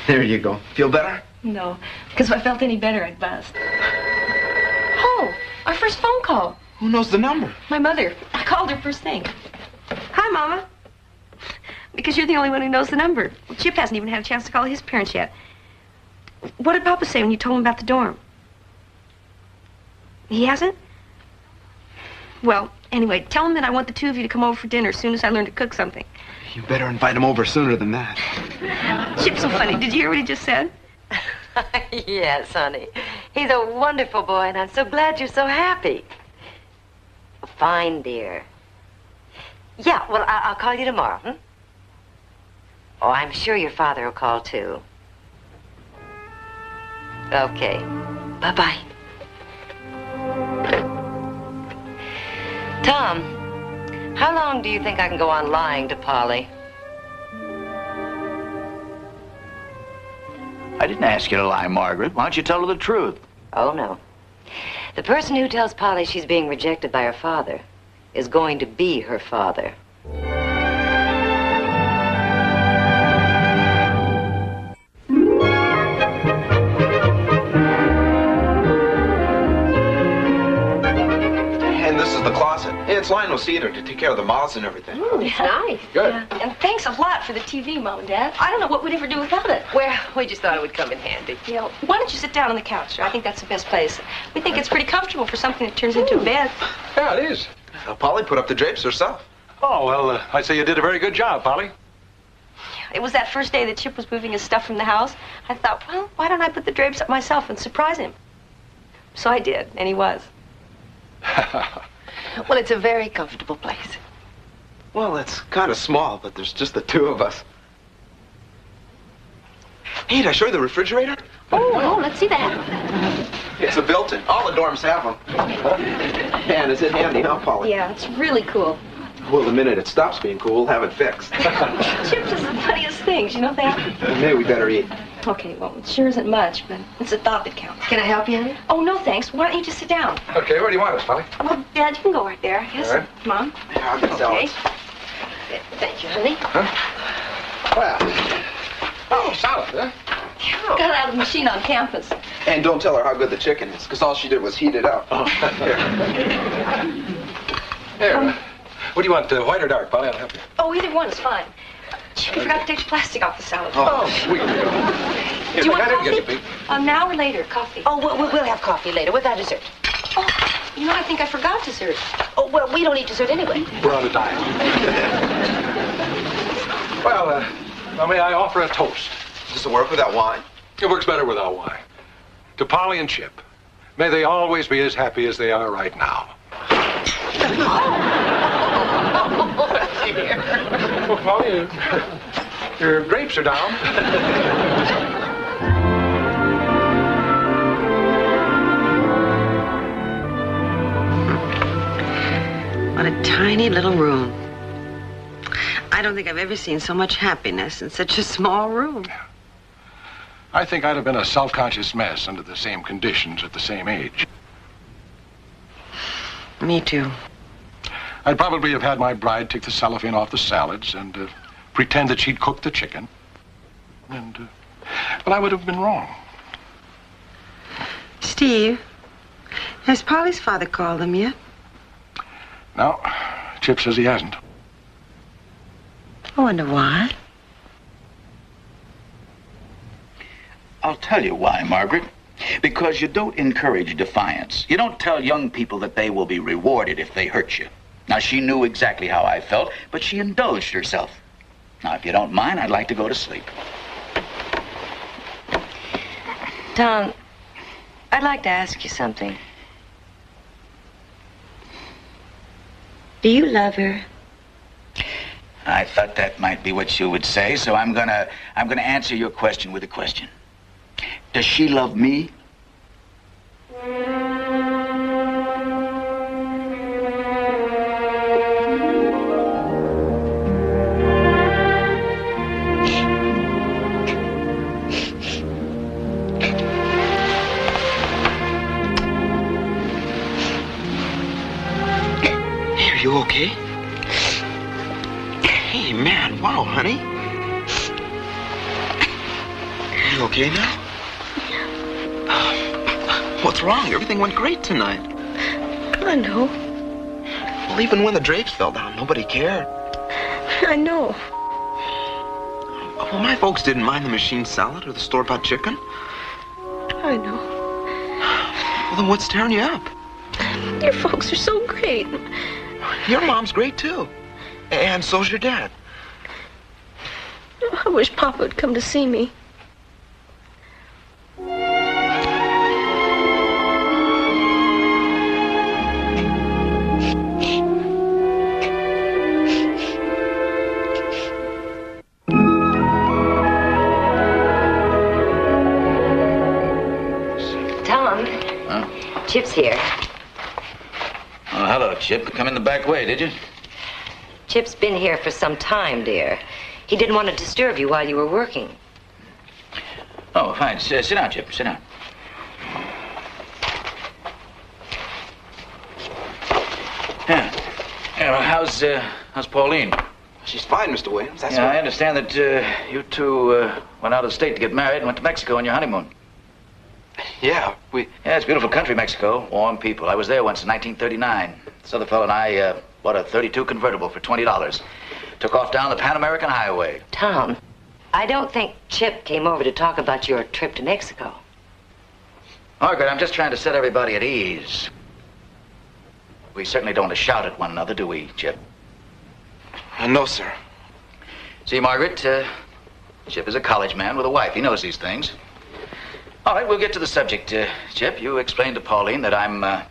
There you go. Feel better? No, because if I felt any better, I'd bust. Oh, our first phone call. Who knows the number? My mother. I called her first thing. Hi, Mama. Because you're the only one who knows the number. Well, Chip hasn't even had a chance to call his parents yet. What did Papa say when you told him about the dorm? He hasn't? Well, anyway, tell him that I want the two of you to come over for dinner as soon as I learn to cook something. You better invite him over sooner than that. *laughs* Chip's so funny. Did you hear what he just said? *laughs* yes, honey. He's a wonderful boy, and I'm so glad you're so happy. Fine, dear. Yeah, well, I- I'll call you tomorrow, hmm? Oh, I'm sure your father will call, too. Okay. Bye-bye. *coughs* Tom, how long do you think I can go on lying to Polly? I didn't ask you to lie, Margaret. Why don't you tell her the truth? Oh, no. The person who tells Polly she's being rejected by her father is going to be her father. Closet. It's Lionel Cedar to take care of the moths and everything. Ooh, it's nice. Good. Yeah. And thanks a lot for the TV, Mom and Dad. I don't know what we'd ever do without it. Well, we just thought it would come in handy. You know, why don't you sit down on the couch? I think that's the best place. We think it's pretty comfortable for something that turns into a bed. Yeah, it is. Uh, Polly put up the drapes herself. Oh, well, uh, I'd say you did a very good job, Polly. It was that first day that Chip was moving his stuff from the house. I thought, well, why don't I put the drapes up myself and surprise him? So I did, and he was. *laughs* Well, it's a very comfortable place. Well, it's kind of small, but there's just the two of us. Hey, did I show you the refrigerator? Oh, oh, let's see that. It's a built-in. All the dorms have them. and is it handy, huh, Polly? Yeah, it's really cool. Well, the minute it stops being cool, we'll have it fixed. *laughs* Chips is the funniest things, you know that? Maybe we better eat. Okay, well, it sure isn't much, but it's a thought that counts. Can I help you, honey? Oh, no, thanks. Why don't you just sit down? Okay, where do you want us, Polly? Well, Dad, you can go right there, I guess. All right. Mom? Yeah, I'll get Okay. salads. Thank you, honey. Huh? Well, oh, salad, huh? Got out of the machine on campus. And don't tell her how good the chicken is, because all she did was heat it up. Oh. *laughs* Here. uh, what do you want, uh, white or dark, Polly? I'll help you. Oh, either one is fine. Chip, you forgot to take the plastic off the salad. Oh, sweet. Do you want I didn't get coffee? you, Pete. Um, now or later, coffee. Oh, we'll, we'll have coffee later with our dessert. Oh, you know, I think I forgot dessert. Oh, well, we don't eat dessert anyway. We're on a diet. well, uh, now may I offer a toast? Does it work without wine? It works better without wine. To Polly and Chip, may they always be as happy as they are right now. Well, Polly, uh, your grapes are down. What a tiny little room. I don't think I've ever seen so much happiness in such a small room. I think I'd have been a self-conscious mess under the same conditions at the same age. Me too. I'd probably have had my bride take the cellophane off the salads and uh, pretend that she'd cooked the chicken. And, uh, but I would have been wrong. Steve, has Polly's father called them yet? No, Chip says he hasn't. I wonder why. I'll tell you why, Margaret. Because you don't encourage defiance. You don't tell young people that they will be rewarded if they hurt you. Now, she knew exactly how I felt, but she indulged herself. Now, if you don't mind, I'd like to go to sleep. Tom, I'd like to ask you something. Do you love her? I thought that might be what you would say, so I'm gonna I'm gonna answer your question with a question. Does she love me? Wow, honey. You okay now? Yeah. *sighs* What's wrong? Everything went great tonight. I know. Well, even when the drapes fell down, nobody cared. I know. Well, my folks didn't mind the machine salad or the store-bought chicken. I know. Well, then what's tearing you up? Your folks are so great. Your mom's great, too. And so's your dad. I wish Papa would come to see me. Tom, Huh? Chip's here. Oh, hello, Chip. Come in the back way, did you? Chip's been here for some time, dear. He didn't want to disturb you while you were working. Oh, fine. S- sit down, Chip. Sit down. Yeah. Yeah, well, how's, uh, how's Pauline? She's fine, Mr. Williams. That's yeah, what... I understand that uh, you two uh, went out of state to get married and went to Mexico on your honeymoon. Yeah, we... Yeah, it's a beautiful country, Mexico. Warm people. I was there once in 1939. This other fellow and I uh, bought a 32 convertible for $20. Took off down the Pan American Highway. Tom, I don't think Chip came over to talk about your trip to Mexico. Margaret, I'm just trying to set everybody at ease. We certainly don't want to shout at one another, do we, Chip? Uh, no, sir. See, Margaret, uh, Chip is a college man with a wife. He knows these things. All right, we'll get to the subject. Uh, Chip, you explained to Pauline that I'm, uh,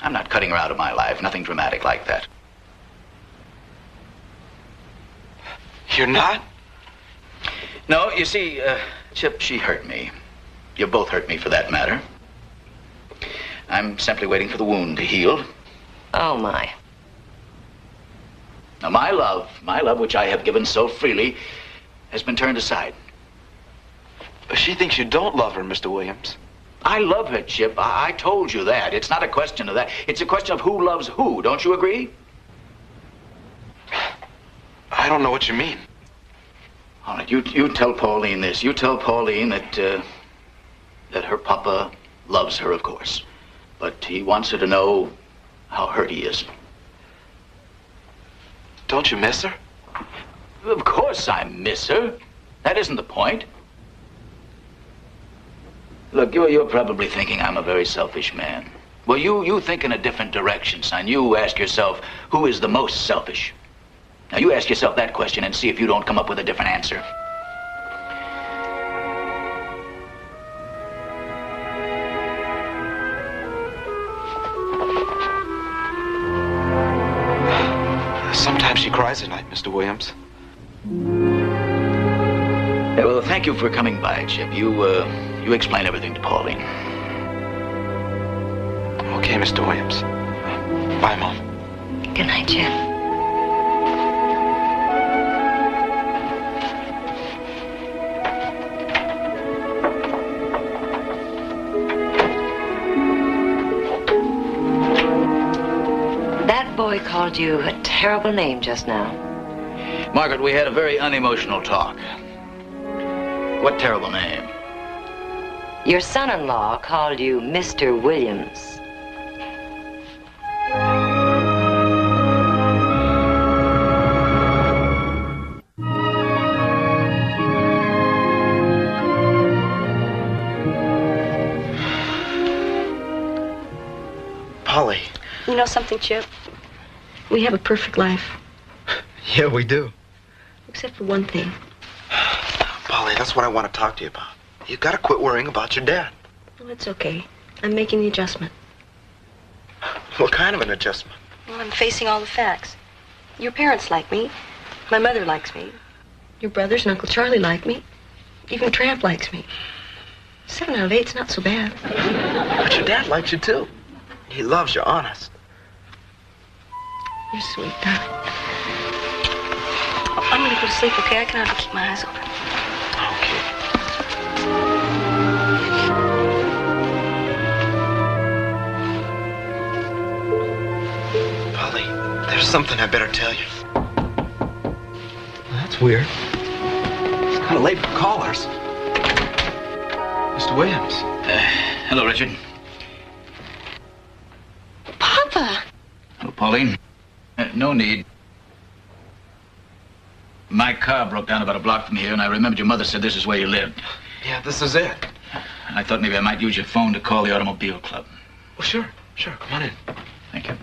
I'm not cutting her out of my life. Nothing dramatic like that. You're not? No, you see, uh, Chip, she hurt me. You both hurt me, for that matter. I'm simply waiting for the wound to heal. Oh, my. Now, my love, my love, which I have given so freely, has been turned aside. She thinks you don't love her, Mr. Williams. I love her, Chip. I, I told you that. It's not a question of that. It's a question of who loves who. Don't you agree? I don't know what you mean. All right, you, you tell Pauline this. You tell Pauline that, uh, that her papa loves her, of course. But he wants her to know how hurt he is. Don't you miss her? Of course I miss her. That isn't the point. Look, you're, you're probably thinking I'm a very selfish man. Well, you, you think in a different direction, son. You ask yourself, who is the most selfish? Now, you ask yourself that question and see if you don't come up with a different answer. Sometimes she cries at night, Mr. Williams. Yeah, well, thank you for coming by, Chip. You, uh, you explain everything to Pauline. Okay, Mr. Williams. Bye, Mom. Good night, Chip. That called you a terrible name just now. Margaret, we had a very unemotional talk. What terrible name? Your son-in-law called you Mr. Williams. Polly. You know something, Chip? We have a perfect life, Yeah, we do. except for one thing. Polly, that's what I want to talk to you about. You gotta quit worrying about your dad. Well, it's okay. I'm making the adjustment. What kind of an adjustment? Well, I'm facing all the facts. Your parents like me. My mother likes me. Your brothers and Uncle Charlie like me. Even Tramp likes me. Seven out of eight's not so bad. But your dad likes you too. He loves you, honest. You're sweet, darling. Oh, I'm gonna go to sleep, okay? I can hardly keep my eyes open. Okay. Polly, there's something I better tell you. That's weird. It's kind of late for callers. Mr. Williams. Uh, hello, Richard. Papa! Hello, Pauline. No need. My car broke down about a block from here, and I remembered your mother said this is where you lived. Yeah, this is it. I thought maybe I might use your phone to call the automobile club. Well, sure, sure. Come on in. Thank you.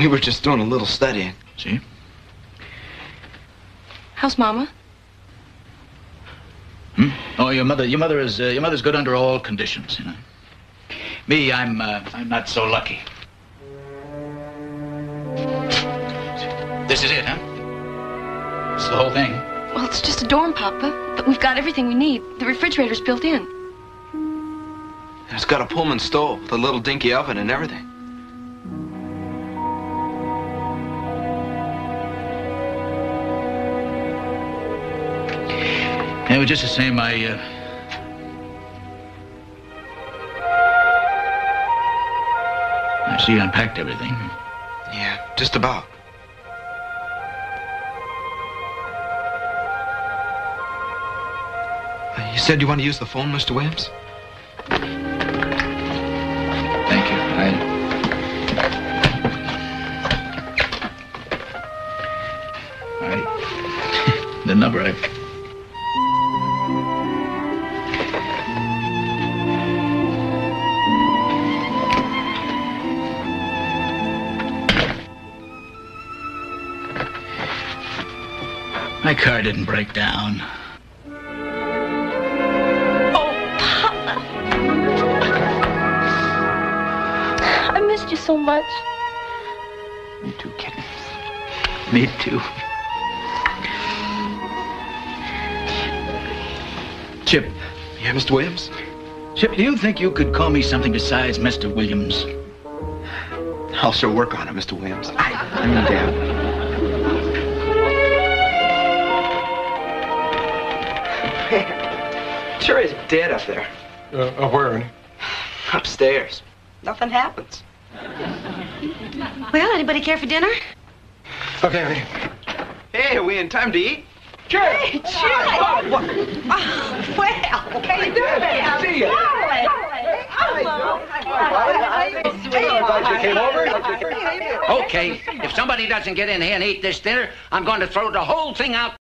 We were just doing a little studying. See? How's Mama? Oh, your mother, your mother is, uh, your mother's good under all conditions, you know. Me, I'm, uh, I'm not so lucky. This is it, huh? This is the whole thing. Well, it's just a dorm, Papa. But we've got everything we need. The refrigerator's built in. It's got a Pullman stove with a little dinky oven and everything. Just the same, I, uh... I see you unpacked everything. Yeah, just about. Uh, You said you want to use the phone, Mr. Williams? Thank you. I... I... *laughs* the number I... My car didn't break down. Oh, Papa. I missed you so much. Me too, kitten. Me too. Chip. Yeah, Mr. Williams? Chip, do you think you could call me something besides Mr. Williams? I'll sure work on it, Mr. Williams. I, I mean, Dad. Sure is dead up there. Uh, uh, where, Ernie? Upstairs. Nothing happens. Well, anybody care for dinner? Okay, Ernie. Hey, are we in time to eat? Sure. Hey, sure. Oh, well, how you doing? Good to see you. Okay, if somebody doesn't get in here and eat this dinner, I'm going to throw the whole thing out